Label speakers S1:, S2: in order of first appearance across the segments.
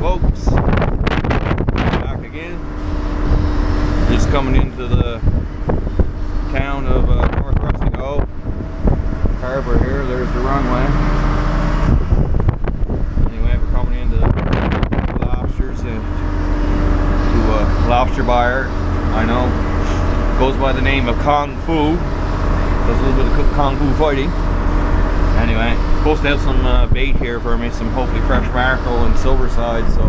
S1: folks. Back again. Just coming into the town of uh, North Rustico. Harbor here, there's the runway. Anyway, we're coming into lobsters and to a lobster buyer. I know. Goes by the name of Kung Fu. Does a little bit of Kung Fu fighting. Anyway, supposed to have some uh, bait here for me, some hopefully fresh mackerel and silverside, so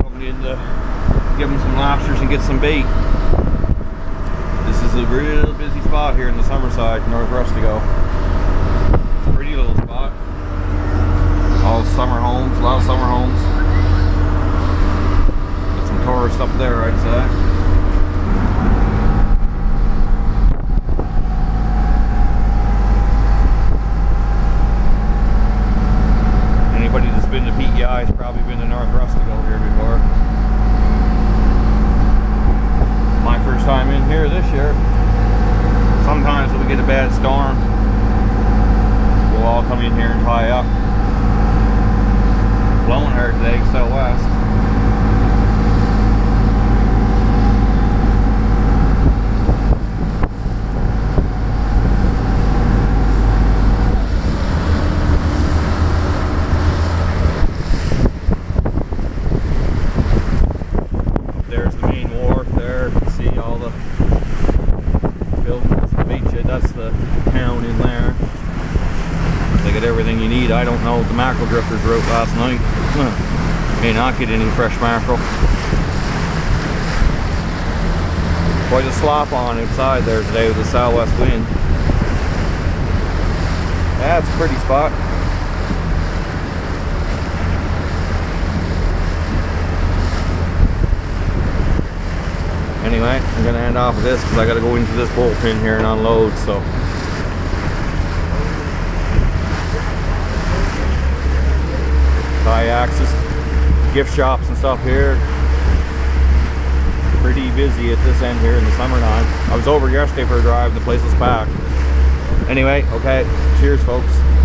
S1: coming in to give them some lobsters and get some bait. This is a real busy spot here in the Summerside, North Rustico. It's a pretty little spot. All summer homes, a lot of summer homes. Some tourists up there, I'd say. Anybody that's been to PEI has probably been to North Rustico here before. My first time in here this year. Sometimes when we get a bad storm, we'll all come in here and tie up. Blowing hard today, southwest. There's the main wharf there. You can see all the. That's the town in there. They got everything you need. I don't know the mackerel drifters wrote last night. May not get any fresh mackerel. Quite a slop on outside there today with the southwest wind. That's a pretty spot. Anyway, I'm gonna end off with this because I gotta go into this bullpen here and unload. So. Kayaks, gift shops and stuff here. Pretty busy at this end here in the summertime. I was over yesterday for a drive. The place was packed. Anyway, okay. Cheers, folks.